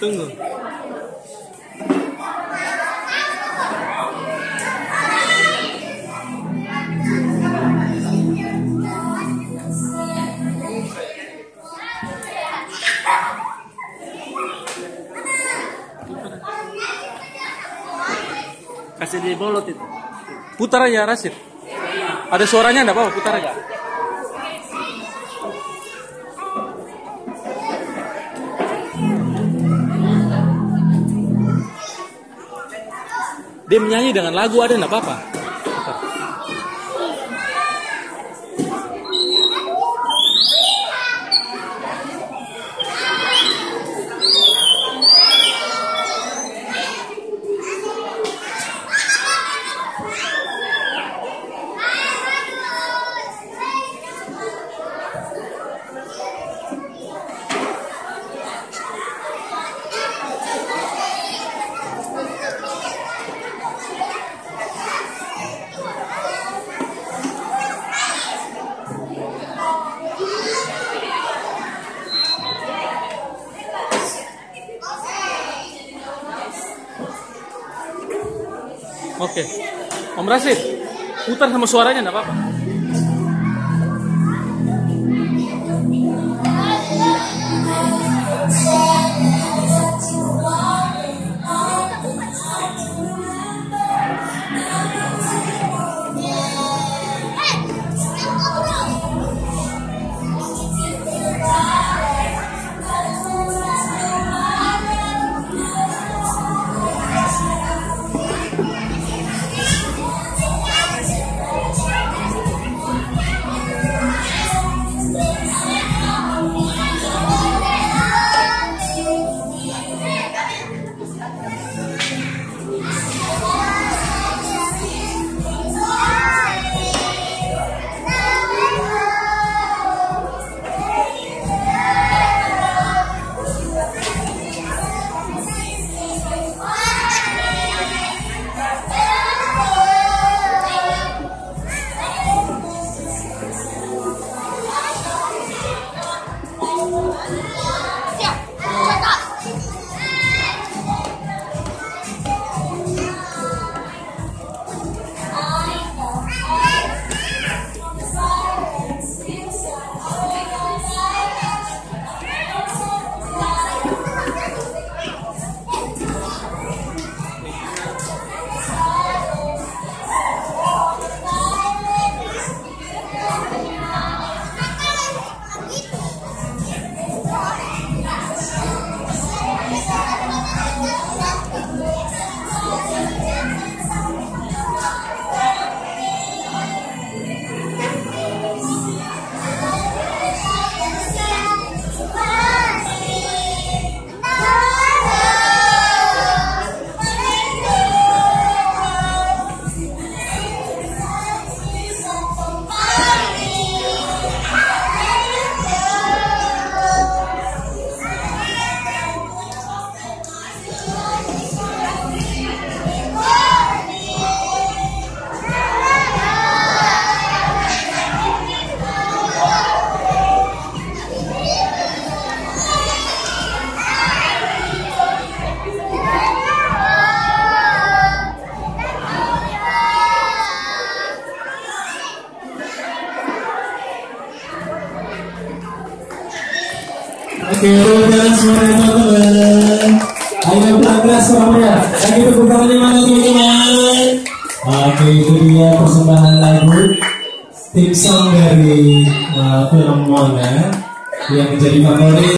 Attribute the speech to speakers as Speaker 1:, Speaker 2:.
Speaker 1: Tunggu. Kasih di bolot itu.
Speaker 2: Putar aja Rasir Ada suaranya enggak apa-apa, putar aja. Dia menyanyi dengan lagu ada enggak apa-apa. Oke. Om Rasid, putar sama suaranya enggak apa-apa.
Speaker 3: Oke, jalan semua teman-teman. Ayo progres semuanya. Lagi tepuk mana teman-teman? Oke, itu dia persembahan lagu tim song dari uh, film Mona yang menjadi favorit.